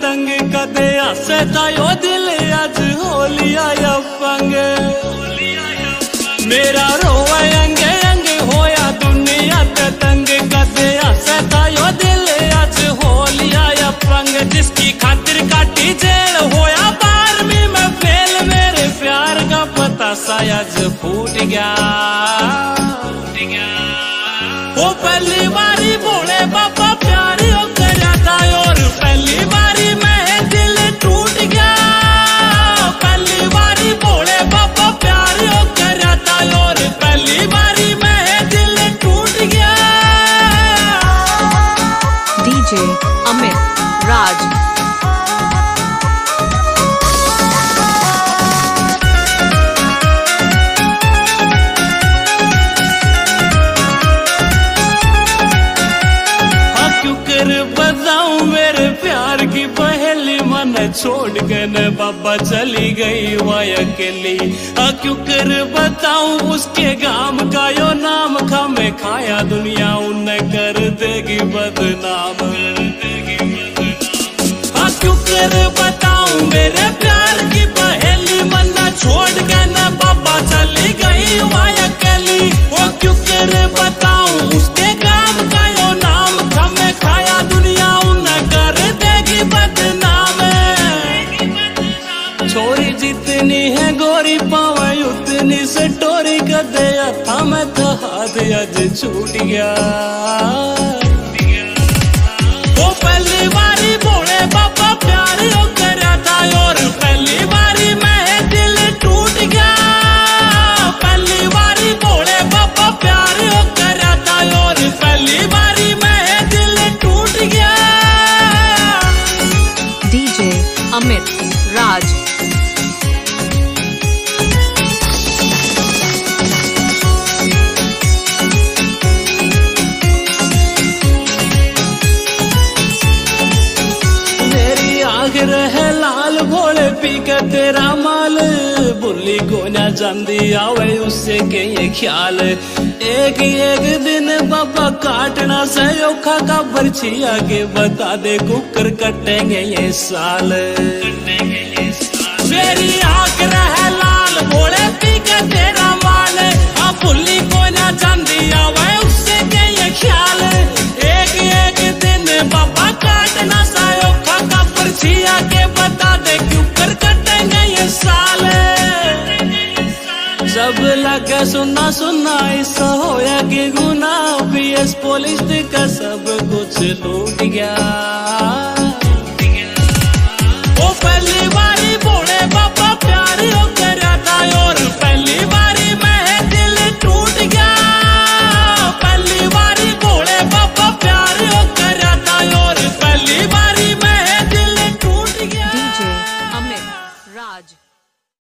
तंग कदे हसे तायो दिल अज हो लिया या पंग। मेरा रोवे अंगे अंगे होया दुनिया ते तंग कदे हसे तायो दिल अज हो लिया या पंग। जिसकी खातिर काटी जेल होया बारहवीं में फेल। मेरे प्यार का पता शायद फूट गया। वो पहली बारी बोले बाबा Raj. हाँ छोड़ के न बाबा चली गई वह अकेली हाँ क्यों कर बताऊँ उसके गाम का यो नाम, खा मैं खाया दुनिया, उन्हें कर देगी बदनाम हाँ क्यों कर बताऊँ, मेरे प्यार की पहली मन छोड़ के न बाबा चली गई वह अकेली। वो क्यों कर बताऊँ, उसके गाम का यो नाम था खाया दुनिया उन्हें कर देगी बदनाम। छोरी जितनी है गोरी पावे उतनी से टोरी कर दे था मैं तो हाथ अज छूट गया। लाल भोले पी के तेरा माल। बुल्ली को ना जांदी आवे उससे के ये ख्याल। एक एक दिन बाबा काटना से औखा का बर्छी आगे बता दे, कुकर कटेंगे ये साल। कटेंगे ये साल मेरी आग रहे जब लगे सुना सुना ऐसा होया कि गुना पीएस पुलिस का सब कुछ लूट गया।